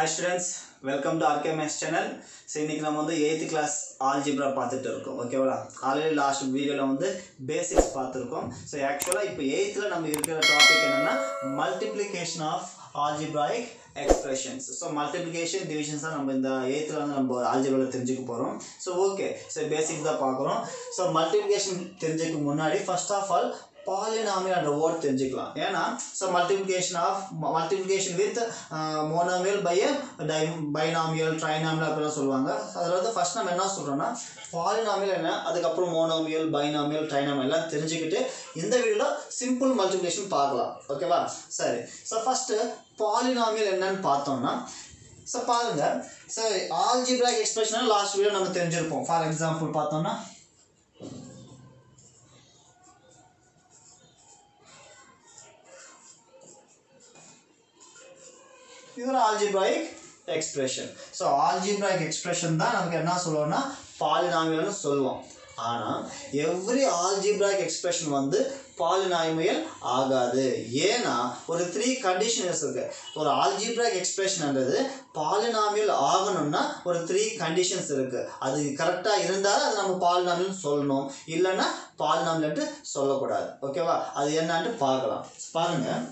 Hi students welcome to RKMS channel so இன்றைக்கி நம்ம வந்து எயித்து கிளாஸ் ஆல்ஜிப்ரா பார்த்துட்டு இருக்கோம் ஓகேவா ஆல்ரெடி லாஸ்ட் வீடியோவில் வந்து பேசிக்ஸ் பார்த்துருக்கோம். ஸோ ஆக்சுவலாக இப்போ எயித்தில் நம்ம இருக்கிற டாபிக் என்னென்னா multiplication of algebraic expressions so multiplication divisions தான் நம்ம இந்த எயித்தில் வந்து நம்ம ஆல்ஜிப்ராவில் தெரிஞ்சுக்க போகிறோம் ஸோ ஓகே ஸோ பேசிக் தான் பார்க்குறோம். ஸோ மல்டிப்ளிகேஷன் தெரிஞ்சுக்க முன்னாடி ஃபர்ஸ்ட் ஆஃப் ஆல் பாலினாமியல் என்ற வேர்ட் தெரிஞ்சுக்கலாம். ஏன்னா so multiplication of multiplication with monomial by tie binomial trinomial அப்படிலாம் சொல்லுவாங்க. அதில் வந்து ஃபர்ஸ்ட் நம்ம என்ன சொல்கிறோம்னா பாலினாமியல் என்ன? அதுக்கப்புறம் மோனோமியல் பைனாமியல் ட்ரைனாமியல் எல்லாம் தெரிஞ்சுக்கிட்டு இந்த வீடியோவில் சிம்பிள் மல்டிப்ளிகேஷன் பார்க்கலாம். ஓகேவா சரி. ஸோ ஃபஸ்ட்டு பாலினாமியல் என்னன்னு பார்த்தோம்னா ஸோ பாருங்க. So algebraic expression last video நம்ம தெரிஞ்சிருப்போம். ஃபார் எக்ஸாம்பிள் பார்த்தோம்னா இது ஒரு algebraic expression so algebraic expression தான் நமக்கு என்ன சொல்லுவோம்னா பாலினாமியல்னு சொல்லுவோம். ஆனால் எவ்ரி ஆல்ஜிப்ராயிக் எக்ஸ்பிரஷன் வந்து பாலினாமியல் ஆகாது. ஏன்னா ஒரு த்ரீ கண்டிஷன்ஸ் இருக்கு. ஒரு ஆல்ஜிப்ராக் எக்ஸ்பிரஷன்ன்றது பாலினாமியல் ஆகணும்னா ஒரு த்ரீ கண்டிஷன்ஸ் இருக்கு. அது கரெக்டாக இருந்தால் அது நம்ம பாலினாமியல் சொல்லணும். இல்லைன்னா பாலினாமியல்ட்டு சொல்லக்கூடாது. ஓகேவா அது என்னான்ட்டு பார்க்கலாம். பாருங்கள்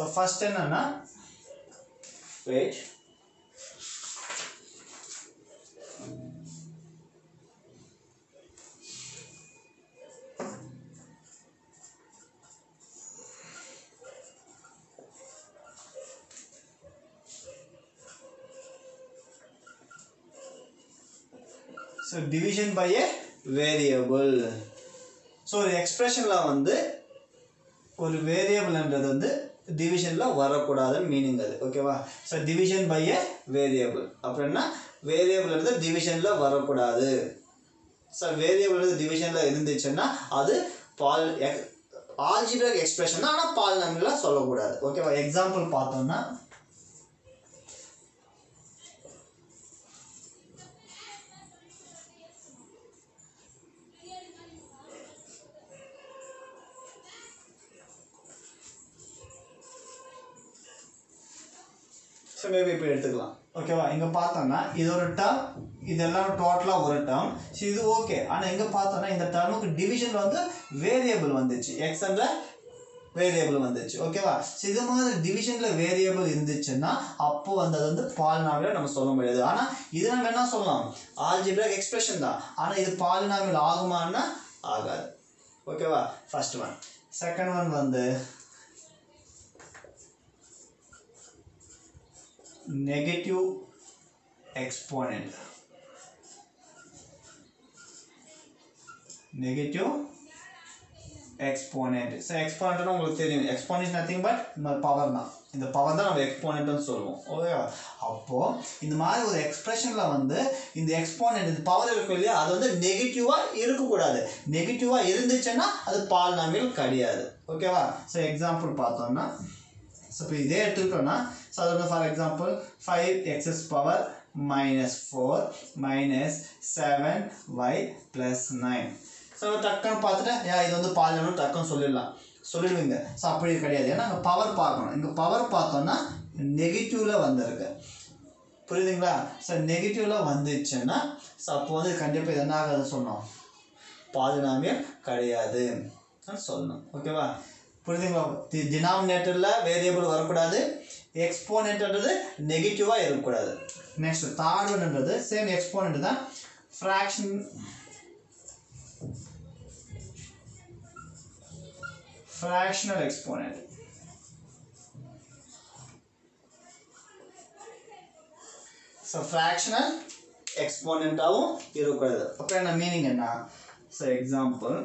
ஸோ ஃபர்ஸ்ட் என்னன்னா wait so division by a variable so ஒரு எக்ஸ்பிரஷனில் வந்து ஒரு வேரியபிள்ன்றது வந்து டிவிஷனில் வரக்கூடாதுன்னு மீனிங் அது. ஓகேவா so division by a variable அப்படின்னா வேரியபிள் வந்து டிவிஷனில் வரக்கூடாது. ஸோ வேரியபிள் வந்து டிவிஷனில் இருந்துச்சுன்னா அது பால் ஆல்ஜிபிரிக் எக்ஸ்பிரஷன் தான். ஆனால் பால் நம்பிலாம் சொல்லக்கூடாது. ஓகேவா எக்ஸாம்பிள் பார்த்தோம்னா மேபி இப்போ எடுத்துக்கலாம். ஓகேவா இங்கே பார்த்தோம்னா இது ஒரு டேர்ம் இதெல்லாம் டோட்டலாக ஒரு டேர்ம் ஸோ இது ஓகே ஆனால் இங்கே பார்த்தோம்னா இந்த டேர்முக்கு டிவிஷன் வந்து வேரியபிள் வந்துச்சு. எக்ஸ்ன்ற வேரியபிள் வந்துச்சு. ஓகேவா ஸோ இது மாதிரி டிவிஷனில் வேரியபிள் இருந்துச்சுன்னா அப்போ வந்து அது வந்து பாலினாமியில் நம்ம சொல்ல முடியாது. ஆனால் இது நம்ம என்ன சொல்லலாம்? ஆல்ஜிபிராக் எக்ஸ்பிரஷன் தான். ஆனால் இது பாலினாமில் ஆகுமான்னா ஆகாது. ஓகேவா ஃபர்ஸ்ட் ஒன் செகண்ட் ஒன் வந்து negative exponent. Negative exponent. So எக்ஸ்போனண்ட்னா உங்களுக்கு தெரியும். எக்ஸ்போனன்ட் நத்திங் பட் இந்த பவர் தான். இந்த பவர் தான் நம்ம எக்ஸ்போனண்ட்னு சொல்லுவோம். ஓகேவா அப்போது இந்த மாதிரி ஒரு எக்ஸ்பிரஷனில் வந்து இந்த எக்ஸ்போனன்ட் இந்த பவர் இருக்கும் இல்லையா? அது வந்து நெகட்டிவாக இருக்கக்கூடாது. நெகட்டிவாக இருந்துச்சுன்னா அது பால் நாமியல் கிடையாது ஓகேவா ஸோ எக்ஸாம்பிள் பார்த்தோம்னா ஸோ இப்போ இதே எடுத்துக்கிட்டோம்னா ஸோ அது வந்து for example five x's power minus four minus seven y plus nine so டக்குன்னு பார்த்துட்டு ஏன் இது வந்து பாலினு டக்குன்னு சொல்லிடலாம். சொல்லிடுவீங்க. ஸோ அப்படி கிடையாது. ஏன்னா அங்கே பவர் பார்க்கணும். இங்கே பவர் பார்த்தோன்னா நெகட்டிவில் வந்திருக்கு. புரியுதுங்களா? ஸோ நெகட்டிவில் வந்துச்சுன்னா ஸோ அப்போ வந்து கண்டிப்பாக இது என்ன ஆகாது சொன்னோம். பாலினாமியல் கிடையாது சொல்லணும் ஓகேவா? புரியுதுங்களா? தி டினாமினேட்டரில் வேரியபிள் வரக்கூடாது. எக்ஸ்போனன்ட்ன்றது நெகட்டிவாக இருக்கக்கூடாது. நெக்ஸ்ட் தேர்ட் சேம் எக்ஸ்போனன்ட் தான் fraction fractional exponent so fractional எக்ஸ்போனண்ட்டாகவும் இருக்கக்கூடாது. அப்போ என்ன மீனிங் என்ன? ஸோ எக்ஸாம்பிள்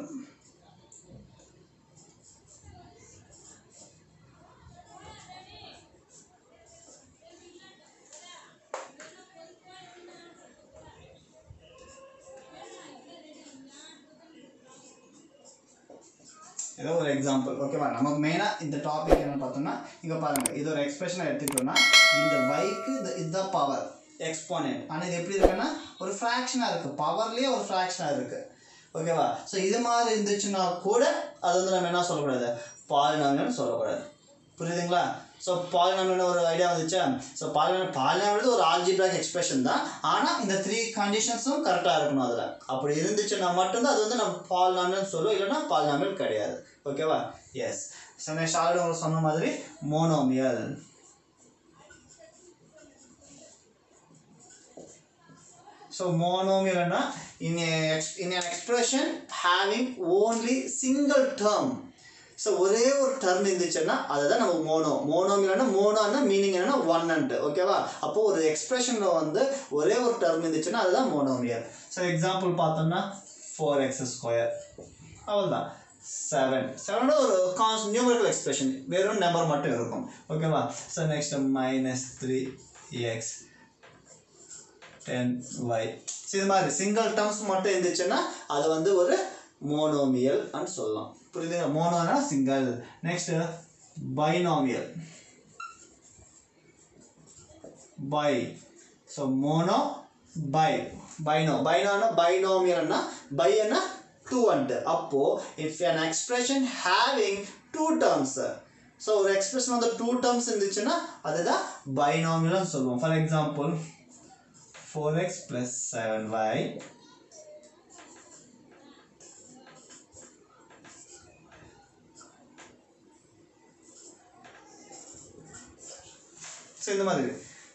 ஏதோ ஒரு எக்ஸாம்பிள் ஓகேவா நமக்கு மெயினாக இந்த டாபிக் என்ன பார்த்தோம்னா இங்கே பாருங்கள் இது ஒரு எக்ஸ்பிரஷனை எடுத்துக்கிட்டோம்னா இந்த பைக்கு இந்த இதுதான் பவர் எக்ஸ்போனன்ட் ஆனால் இது எப்படி இருக்குன்னா ஒரு ஃப்ராக்ஷனாக இருக்குது பவர்லேயே ஒரு ஃப்ராக்ஷனாக இருக்குது ஓகேவா ஸோ இது மாதிரி இருந்துச்சுன்னா கூட அது வந்து நம்ம என்ன சொல்லக்கூடாது? பாலினாமியல்னு சொல்லக்கூடாது. புரியுதுங்களா? ஸோ பாலினாமியல் ஒரு ஐடியா வந்துச்சா? ஸோ பாலினாமியல் பாலினாமியல் ஒரு ஆல்ஜிபிராக் எக்ஸ்பிரஷன் தான். ஆனால் இந்த த்ரீ கண்டிஷன்ஸும் கரெக்டாக இருக்கணும் அதில். அப்படி இருந்துச்சுன்னா மட்டும்தான் அது வந்து நம்ம பாலினாமியல் சொல்லுவோம். இல்லைன்னா பாலினாமியல் கிடையாது. ஓகேவா எஸ் ஸோ நெக்ஸ்ட் ஆல்ரெடி உங்களுக்கு சொன்ன மாதிரி monomial So monomial na in a ex- in an expression having only single term. So ஒரே ஒரு டர்ம் இருந்துச்சுன்னா அதுதான் நம்ம மோனோ மோனோமியல்னா மோனோன்னா மீனிங் என்னன்னா ஒன்னுன்ட்டு ஓகேவா அப்போ ஒரு எக்ஸ்பிரஷனில் வந்து ஒரே ஒரு டர்ம் இருந்துச்சுன்னா அதுதான் மோனோமியல் ஸோ எக்ஸாம்பிள் பார்த்தோம்னா ஃபோர் எக்ஸ் ஸ்கொயர் அவ்வளோதான் செவன் செவனோட ஒரு கான்ஸ் நியூமரிக்கல் எக்ஸ்பிரஷன் வெறும் நம்பர் மட்டும் இருக்கும். ஓகேவா so next minus three x ten y so இது மாதிரி சிங்கிள் டேர்ம்ஸ் மட்டும் இருந்துச்சுன்னா அது வந்து ஒரு மோனோமியல் அப்படின்னு சொல்லலாம். புரியுதுங்க? மோனோனா single next binomial bi so mono bi பைனோ பைனோனா பைனோமியல்னா பைனா டூ அண்ட் அப்போ if an expression having two terms so ஒரு எக்ஸ்பிரஷன் வந்து டூ டேர்ம்ஸ் இருந்துச்சுன்னா அதுதான் பைனாமியல்னு சொல்லுவோம். For example 4x plus 7y so இந்த மாதிரி.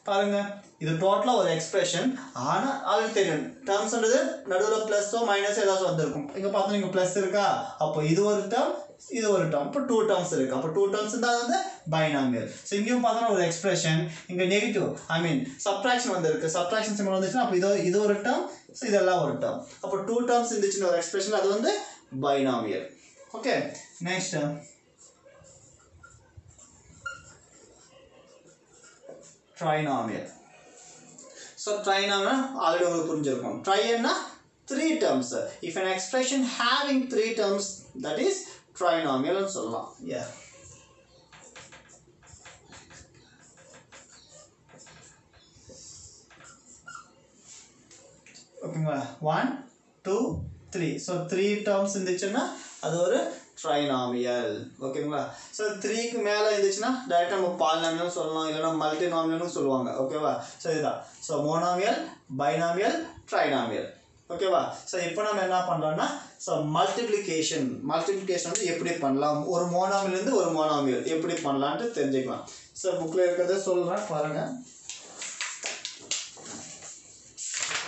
பாருங்க இது டோட்டலாக ஒரு எக்ஸ்பிரஷன் ஆனால் அதுக்கு தெரியும். டேர்ம்ஸ்ன்றது நடுவில் ப்ளஸ்ஸோ மைனஸோ ஏதாச்சும் வந்திருக்கும். இங்கே பார்த்தா இங்கே ப்ளஸ் இருக்கா? அப்போ இது ஒரு டேர்ம் இது ஒரு டேர்ம் இப்போ டூ டேர்ம்ஸ் இருக்குது அப்போ டூ டேர்ம்ஸ் தான் அது வந்து பைனாமியல் ஸோ இங்கேயும் பார்த்தோன்னா ஒரு எக்ஸ்பிரஷன் இங்கே நெகட்டிவ் ஐ மீன் சப்ட்ராக்ஷன் வந்திருக்கு. சப்ட்ராக்ஷன் சிம்பிள் வந்துச்சுன்னா அப்போ இது இது ஒரு டேர்ம் ஸோ இதெல்லாம் ஒரு டேர்ம் அப்போ டூ டேர்ம்ஸ் இருந்துச்சுன்னு ஒரு எக்ஸ்பிரஷன் அது வந்து binomial okay next trinomial so trinomial already உங்களுக்கு புரிஞ்சிருக்கும். ட்ரைன்னா three terms if an expression having three terms that is ட்ரைனாமியல்னு சொல்லலாம். Yeah. ஓகேங்களா? One two three so three terms இருந்துச்சுன்னா அது ஒரு ட்ரைனாமியல் ஓகேங்களா ஸோ த்ரீக்கு மேலே இருந்துச்சுன்னா டைரெக்டாக நம்ம பாலினாமியல் சொல்லலாம் இல்லைன்னா மல்டினாமியல்னு சொல்லுவாங்க. ஓகேவா ஸோ இதுதான். ஸோ மோனாமியல் பைனாமியல் ட்ரைனாமியல் ஓகேவா ஸோ இப்போ நம்ம என்ன பண்ணுறோம்னா ஸோ மல்டிப்ளிகேஷன் மல்டிப்ளிகேஷன் வந்து எப்படி பண்ணலாம்? ஒரு மோனாமியல்லேருந்து ஒரு மோனாமியல் எப்படி பண்ணலான்ட்டு தெரிஞ்சுக்கலாம். ஸோ புக்கில் இருக்கிறத சொல்கிறேன் பாருங்கள்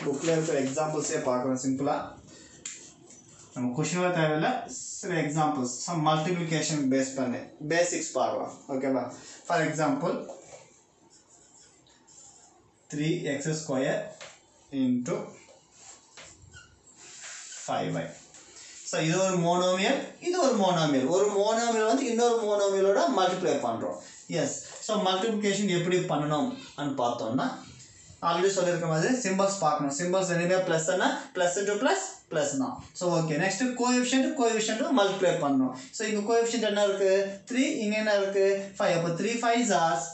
புக்கில் இருக்கிற எக்ஸாம்பிள்ஸே பார்க்குறோம் சிம்பிளாக நம்ம கொஷினில் தேவையில்ல. சில எக்ஸாம்பிள்ஸ் சம் மல்டிப்ளிகேஷன் பேஸ் பண்ணி பேசிக்ஸ் பார்க்கலாம் ஓகேவா for example three x square into five y so இது ஒரு மோனோமியல் இது ஒரு மோனோமியல் ஒரு மோனோமியல் வந்து இன்னொரு மோனோமியலோட மல்டிப்ளை பண்ணுறோம் எஸ் ஸோ மல்டிப்ளிகேஷன் எப்படி பண்ணணும்? பார்த்தோம்னா ஆல்ரெடி சொல்லியிருக்க மாதிரி சிம்பிள்ஸ் பார்க்கணும். சிம்பிள்ஸ் ரெண்டுமே ப்ளஸ் என்ன? ப்ளஸ் இன்ட்டு ப்ளஸ் ப்ளஸ் தான் so okay next coefficient coefficient multiply பண்ணணும். ஸோ இங்கே கோஎஃபிஷியன்ட் என்ன இருக்குது த்ரீ இங்கே என்ன இருக்குது ஃபைவ் அப்போ த்ரீ ஃபைவ் ஜார்ஸ்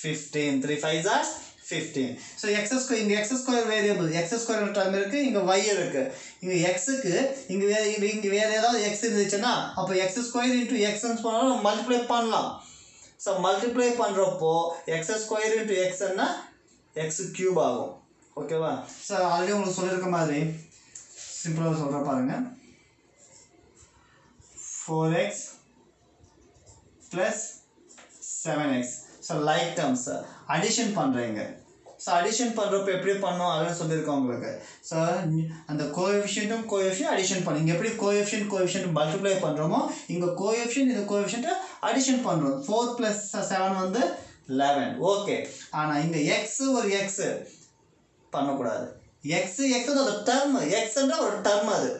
ஃபிஃப்டீன் த்ரீ ஃபைவ் ஜார்ஸ் ஃபிஃப்டீன் ஸோ எக்ஸஸ் இங்கே x's square variable x's square time இருக்குது இங்கே ஒய் இருக்குது இங்கே எக்ஸுக்கு இங்கே வேறு இங்கே வேறு ஏதாவது எக்ஸ் இருந்துச்சுன்னா அப்போ எக்ஸ் ஸ்கொயர் இன்ட்டு எக்ஸ்ன்னு பண்ணாலும் மல்டிப்ளை பண்ணலாம். ஸோ மல்டிப்ளை பண்ணுறப்போ எக்ஸ் ஸ்கொயர் இன்ட்டு எக்ஸ்ன்னா எக்ஸ் க்யூப் ஆகும். ஓகேவா சார் ஆல்ரெடி உங்களுக்கு சொல்லியிருக்க மாதிரி சிம்பிளாக சொல்கிற பாருங்கள் four x plus seven x so like terms addition பண்ணுறீங்க ஸோ அடிஷன் பண்ணுறப்ப எப்படி பண்ணோம்? அதுன்னு சொல்லியிருக்கோம் உங்களுக்கு. ஸோ அந்த கோஎஃபிஷியன்ட்டும் கோஎஃபிஷியன் அடிஷன் பண்ணி இங்கே எப்படி கோஎஃபிஷியன்ட் கோஎஃபிஷியன்ட் மல்டிப்ளை பண்ணுறோமோ இங்கே கோஎஃபிஷியன்ட் இந்த கோஎஃபிஷியன்ட்டை அடிஷன் பண்ணுறோம் ஃபோர் ப்ளஸ் செவன் வந்து லெவன் ஓகே ஆனால் இங்கே எக்ஸு ஒரு எக்ஸு பண்ணக்கூடாது. எக்ஸ் எக்ஸ் ஒரு டர்ம் எக்ஸ்ன்ற ஒரு டர்ம் அது.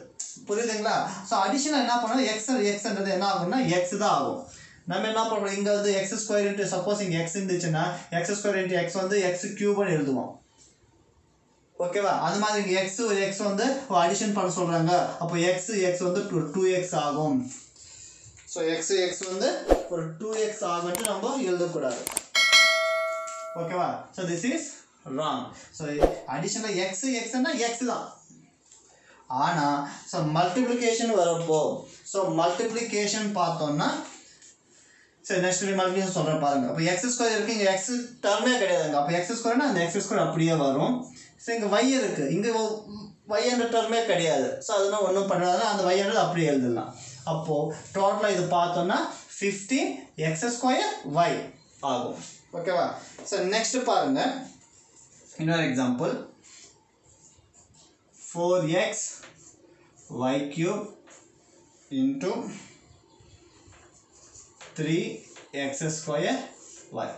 புரியுதுங்களா? ஸோ அடிஷனாக என்ன பண்ணணும்? எக்ஸ் எக்ஸ்ன்றது என்ன ஆகும்னா எக்ஸ் தான் ஆகும். நம்ம என்ன பண்ணுறோம் இங்கே வந்து எக்ஸ் ஸ்கொயர் இன்ட்டு சப்போஸ் இங்கே எக்ஸ் இருந்துச்சுன்னா எக்ஸ் ஸ்கொயர் இன்ட்டு எக்ஸ் வந்து எக்ஸ் கியூப்னு எழுதுவோம். ஓகேவா அது மாதிரி இங்கே எக்ஸ் ஒரு எக்ஸ் வந்து அடிஷன் பண்ண சொல்கிறாங்க அப்போ எக்ஸ் எக்ஸ் வந்து டூ டூ எக்ஸ் ஆகும். ஸோ எக்ஸ் எக்ஸ் வந்து ஒரு டூ எக்ஸ் ஆகும்ட்டு நம்ம எழுதக்கூடாது. ஓகேவா so this is wrong so additional x எக்ஸ்னா X தான். ஆனால் ஸோ மல்டிப்ளிகேஷன் வரப்போ ஸோ மல்டிப்ளிகேஷன் பார்த்தோம்னா சரி நெக்ஸ்ட் மறுபடியும் சொல்கிறேன் பாருங்கள் அப்போ எக்ஸ் ஸ்கொயர் இருக்குது இங்கே எக்ஸ் டர்மே கிடையாதுங்க அப்போ எக்ஸ் ஸ்கொயர்னா அந்த எக்ஸ் ஸ்கொயர் அப்படியே வரும். ஸோ இங்கே ஒய் இருக்குது இங்கே என்ற டர்மே கிடையாது. ஸோ அதெல்லாம் ஒன்றும் பண்ணாது அந்த வையன்றது அப்படியே எழுதலாம் அப்போது டோட்டலாக இது பார்த்தோன்னா ஃபிஃப்டீன் எக்ஸ் ஸ்கொயர் ஒய் ஆகும். ஓகேவா சார் நெக்ஸ்ட் பாருங்க. இன்னொரு example four x y cube into three x square y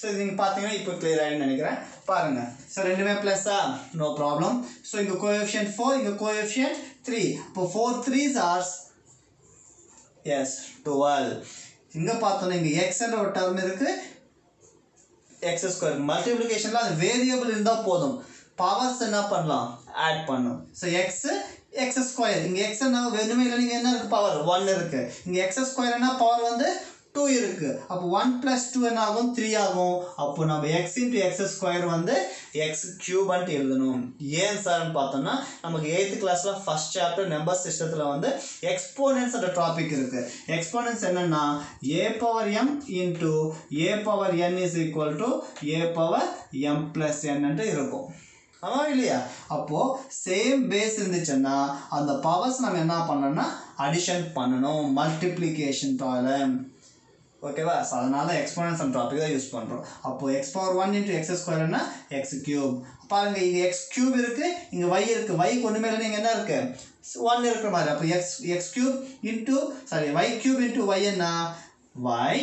so இது நீங்கள் பார்த்தீங்கன்னா இப்போ கிளியர் ஆகிடுன்னு நினைக்கிறேன். பாருங்கள் ஸோ ரெண்டுமே ப்ளஸ்ஸா நோ ப்ராப்ளம் ஸோ இங்கே கோஎஃபிஷியன்ட் ஃபோர் இங்கே கோஎஃபிஷியன்ட் த்ரீ இப்போ four threes hours S twelve இங்கே பார்த்தோன்னா இங்கே எக்ஸ்ன்ற ஒரு டர்ம் இருக்குது எக்ஸ் ஸ்கொயர் மல்டிப்ளிகேஷனில் அது வேரியபிள் இருந்தால் போதும். பவர்ஸ் என்ன பண்ணலாம்? ஆட் பண்ணும். ஸோ எக்ஸ் எக்ஸ் ஸ்கொயர் இங்கே எக்ஸ் என்ன வேணுமே இல்லை நீங்கள் என்ன இருக்குது பவர் ஒன் இருக்குது இங்கே எக்ஸ் ஸ்கொயர்னா பவர் வந்து டூ இருக்குது அப்போ ஒன் ப்ளஸ் டூ என்ன ஆகும் த்ரீ ஆகும். அப்போ நம்ம எக்ஸ் இன்ட்டு எக்ஸ் ஸ்கொயர் வந்து எக்ஸ் கியூப்ன்ட்டு எழுதணும். ஏன் சார்னு பார்த்தோம்னா நமக்கு எயித்து கிளாஸில் ஃபஸ்ட் சாப்டர் நம்பர் சிஸ்டத்தில் வந்து எக்ஸ்போனன்ஸ் அந்த டாபிக் இருக்குது எக்ஸ்போனன்ஸ் என்னென்னா a power m into a power n is equal to a power m plus என்னன்ட்டு இருக்கும். ஆமாம் இல்லையா? அப்போது சேம் பேஸ் இருந்துச்சுன்னா அந்த பவர்ஸ் நம்ம என்ன பண்ணணும்னா அடிஷன் பண்ணணும். மல்டிப்ளிகேஷன் ப்ராப்ளம் ஓகேவா ஸோ அதனால எக்ஸ்போனன்ஸ் அண்ட் டாபிக் தான் யூஸ் பண்ணுறோம் அப்போது x power one into x ஸ்கொயர்னா X cube பாருங்க இங்கே எக்ஸ் கியூப் இருக்குது இங்கே ஒய் இருக்குது ஒய்க்கு ஒன்றுமே இல்லை இங்கே என்ன இருக்குது ஒன் இருக்கிற மாதிரி. அப்போ x x cube into sorry y cube into y என்ன ஒய்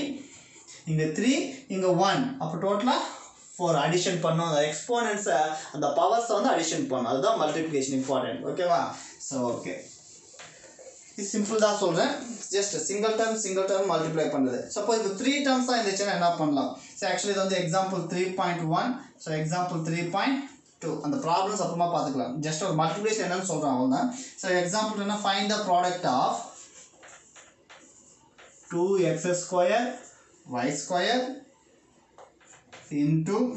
இங்கே த்ரீ இங்கே ஒன் அப்போ டோட்டலாக ஃபோர் அடிஷன் பண்ணோம். அந்த எக்ஸ்போனன்ஸை அந்த பவர்ஸை வந்து அடிஷன் பண்ணணும் அதுதான் மல்டிப்ளிகேஷன் இம்பார்ட்டன்ட் ஓகேவா ஸோ ஓகே இது சிம்பிள் தான் சொல்கிறேன் just single term single term multiply பண்ணுறது சப்போஸ் இப்போ த்ரீ டேர்ம்ஸ் தான் இருந்துச்சுன்னா என்ன பண்ணலாம் ஸோ ஆக்சுவலி இது வந்து example three point one so example three point two அந்த ப்ராப்ளம்ஸ் அப்புறமா பார்த்துக்கலாம் ஜஸ்ட் ஒரு மல்டிப்ளிகேஷன் என்னன்னு சொல்கிறேன் அவன் தான் ஸோ எக்ஸாம்பிள் என்ன find the product of two x square y square into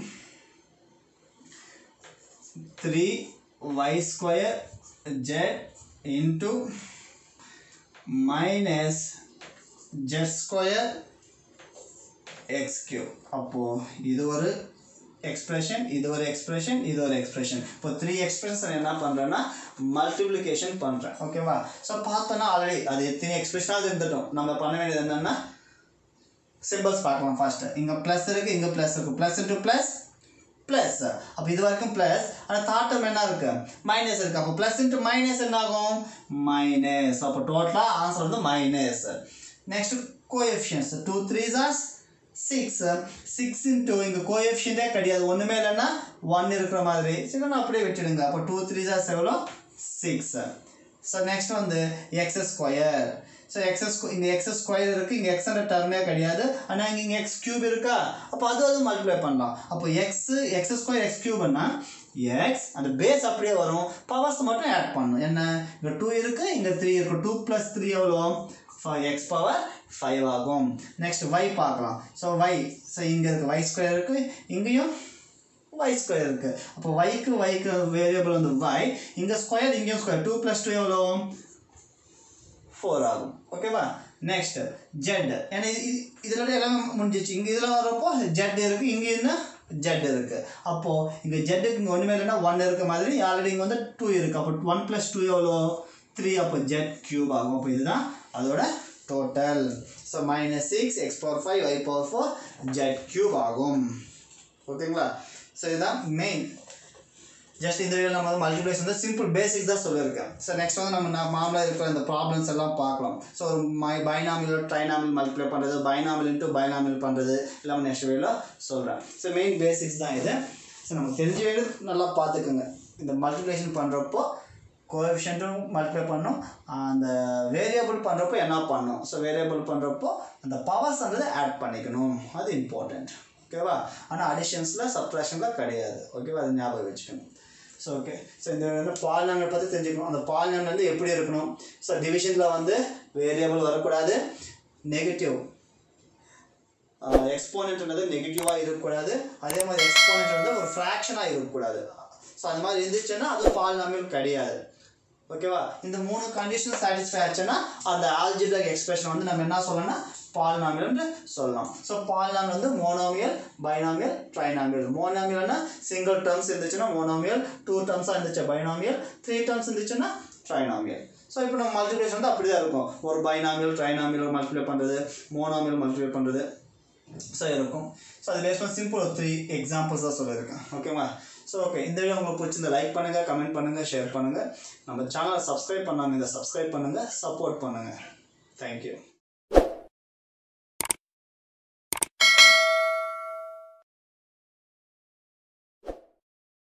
3y square z into minus z square x cube. அப்போ இது ஒரு எக்ஸ்பிரஷன் இது ஒரு எக்ஸ்பிரஷன் இது ஒரு எக்ஸ்பிரஷன் இப்போ த்ரீ எக்ஸ்பிரஷன் என்ன பண்ணுறேன்னா மல்டிப்ளிகேஷன் பண்ணுறேன் ஓகேவா ஸோ பார்த்தோன்னா ஆல்ரெடி அது எத்தனை எக்ஸ்பிரஷனாக இருந்துட்டோம். நம்ம பண்ண வேண்டியது என்னென்னா சிம்பிள்ஸ் பார்க்கலாம் ஃபர்ஸ்ட் இங்கே ப்ளஸ் இருக்குது இங்கே ப்ளஸ் இருக்குது ப்ளஸ் இன்ட்டு ப்ளஸ் ப்ளஸ் அப்போ இது வரைக்கும் ப்ளஸ் ஆனால் தாட்டம் என்ன இருக்குது மைனஸ் இருக்குது அப்போ ப்ளஸ் இன்ட்டு மைனஸ் என்ன ஆகும் மைனஸ் அப்போ டோட்டலாக ஆன்சர் வந்து minus next coefficients two three hours six six into இங்கே கோஎஃபிஷியன்டே கிடையாது. ஒன்றுமே இல்லைன்னா ஒன் இருக்கிற மாதிரி. சரி நான் அப்படியே விட்டுடுங்க. அப்போ டூ த்ரீ ஆர்ஸ் எவ்வளோ சிக்ஸ் ஸோ நெக்ஸ்ட் வந்து எக்ஸ் ஸ்கொயர் ஸோ எக்ஸஸ் இங்கே எக்ஸஸ் ஸ்கொயர் இருக்குது இங்கே எக்ஸ்ன்ற டர்மே கிடையாது. ஆனால் இங்கே இங்கே எக்ஸ் கியூப் இருக்கா? அப்போ அது அது மல்டிப்ளை பண்ணலாம். அப்போ எக்ஸ் எக்ஸ் ஸ்கொயர் எக்ஸ் கியூப்னா எக்ஸ் அந்த பேஸ் அப்படியே வரும். பவர்ஸ் மட்டும் ஆட் பண்ணணும். என்ன? இங்கே டூ இருக்குது இங்கே த்ரீ இருக்குது டூ ப்ளஸ் த்ரீ எவ்வளோ ஃபைவ் எக்ஸ் பவர் ஃபைவ் ஆகும். நெக்ஸ்ட் ஒய் பார்க்கலாம். ஸோ ஒய் ஸோ இங்கே இருக்குது ஒய் ஸ்கொயர் இருக்குது இங்கேயும் ஒய் ஸ்கொயர் இருக்குது அப்போ ஒய்க்கு ஒய்க்கு வேரியபிள் வந்து ஒய் இங்கே ஸ்கொயர் இங்கேயும் ஸ்கொயர் டூ ப்ளஸ் டூ எவ்வளோ ஃபோர் ஆகும். ஓகேவா நெக்ஸ்ட் ஜெட் ஏன்னா இது இதில் எல்லாமே முடிஞ்சிச்சு இங்கே இதில் வரப்போ ஜெட் இருக்குது இங்கே இருந்தால் ஜெட் இருக்குது அப்போது இங்கே ஜெட்டுக்கு இங்கே ஒன்றுமே இல்லைன்னா ஒன் இருக்க மாதிரி ஆல்ரெடி இங்கே வந்து டூ இருக்குது அப்போ ஒன் ப்ளஸ் டூ எவ்வளோ த்ரீ அப்போ ஜெட் க்யூப் ஆகும். அப்போ இதுதான் அதோட total so minus six x power five y power four z cube ஆகும். ஓகேங்களா ஸோ இதுதான் மெயின் ஜஸ்ட் இந்த வீடியோ நம்ம வந்து மல்டிப்ளேஸ் வந்து சிம்பிள் பேசிக்ஸ் தான் சொல்லியிருக்கேன். ஸோ நெக்ஸ்ட் வந்து நம்ம மாமலாக இருக்கிற இந்த ப்ராப்ளம்ஸ் எல்லாம் பார்க்கலாம். ஸோ ஒரு மை பைனாமில் ட்ரைனாமில் மல்டிப்ளை பண்ணுறது பைனாமில் இன்ட்டு பைனாமில் பண்ணுறது எல்லாம் நெக்ஸ்ட் வீடியோவில் சொல்கிறேன் ஸோ மெயின் பேசிக்ஸ் தான் இது. ஸோ நமக்கு தெரிஞ்ச வேண்டியது நல்லா பார்த்துக்குங்க. இந்த மல்டிப்ளேஷன் பண்ணுறப்போ கோஎஃபிஷியன்ட்டும் மல்டிப்ளை பண்ணும். அந்த வேரியபிள் பண்ணுறப்போ என்ன பண்ணும்? ஸோ வேரியபிள் பண்ணுறப்போ அந்த பவர்ஸ் வந்து ஆட் பண்ணிக்கணும். அது இம்பார்ட்டண்ட் ஓகேவா ஆனால் அடிஷன்ஸில் சப்ராஷனில் கிடையாது. ஓகேவா அது ஞாபகம் வச்சுக்கணும் ஸோ ஓகே ஸோ இந்த வந்து பாலினாமியல் பற்றி தெரிஞ்சுக்கணும். அந்த பாலினாமியல் வந்து எப்படி இருக்கணும்? ஸோ டிவிஷனில் வந்து வேரியபிள் வரக்கூடாது நெகட்டிவ் எக்ஸ்போனன்ட்ன்றது நெகட்டிவாக இருக்கக்கூடாது. அதே மாதிரி எக்ஸ்போனன்ட் வந்து ஒரு ஃப்ராக்ஷனாக இருக்கக்கூடாது. ஸோ அந்த மாதிரி இருந்துச்சுன்னா அது பாலினாமியல் கிடையாது. ஓகேவா இந்த மூணு கண்டிஷன் சாட்டிஸ்ஃபை ஆச்சுன்னா அந்த ஆல்ஜிபிளிக் எக்ஸ்பிரஷன் வந்து நம்ம என்ன சொல்லணும்னா பாலினாமியல்னு சொல்லலாம். ஸோ பாலினாமியல் வந்து மோனோமியல் பைனாமியல் ட்ரைனாமியல் மோனோமியல்னா சிங்கிள் டேர்ம்ஸ் இருந்துச்சுன்னா மோனோமியல் டூ டேர்ம்ஸாக இருந்துச்சு பைனாமியல் த்ரீ டேர்ம்ஸ் இருந்துச்சுன்னா ட்ரைனாமியல் ஸோ இப்போ நம்ம மல்டிப்ளிகேஷன் வந்து அப்படி தான் இருக்கும். ஒரு பைனாமியல் ட்ரைனாமியல் மல்டிப்ளை பண்ணுறது மோனாமியல் மல்டிப்ளை பண்ணுறது ஸோ இருக்கும். ஸோ அது பேஸ் சிம்பிள் ஒரு த்ரீ எக்ஸாம்பிள்ஸ் தான் சொல்லியிருக்கேன். ஓகேவா ஸோ ஓகே இந்த வீடியோ உங்களுக்கு பிடிச்சிருந்த லைக் பண்ணுங்கள் கமெண்ட் பண்ணுங்கள் ஷேர் பண்ணுங்கள் நம்ம சேனலை சப்ஸ்கிரைப் பண்ணாமல் இந்த சப்ஸ்கிரைப் பண்ணுங்கள் சப்போர்ட் பண்ணுங்கள் தேங்க்யூ